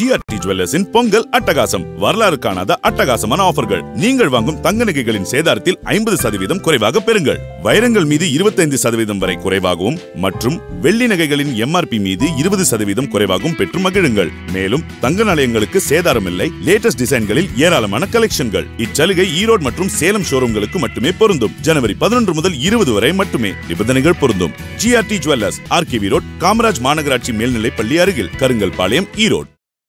GRT ஜுவல்லர்ஸின் பொங்கல் அட்டகாசம். வரலாறு காணாத அட்டகாசமான ஆஃபர்கள். நீங்கள் வாங்கும் தங்க நகைகளின் சேதாரத்தில் ஐம்பது சதவீதம் குறைவாக பெறுங்கள். வைரங்கள் மீது இருபத்தைந்து சதவீதம் வரை குறைவாகவும் மற்றும் வெள்ளி நகைகளின் எம்ஆர்பி மீது இருபது சதவீதம் குறைவாகவும் பெற்று மகிழுங்கள். மேலும் தங்க நிலையங்களுக்கு சேதாரம் இல்லை லேட்டஸ்ட் டிசைன்களில் ஏராளமான கலெக்ஷன்கள் இச்சலுகை ஈரோடு மற்றும் சேலம் ஷோரூம்களுக்கு மட்டுமே பொருந்தும். ஜனவரி பதினொன்று முதல் இருபது வரை மட்டுமே நிபந்தனைகள் பொருந்தும். GRT jewellers RKV road Kamaraj மாநகராட்சி மேல்நிலைப் பள்ளி அருகில் கருங்கல் பாளையம் ஈரோடு.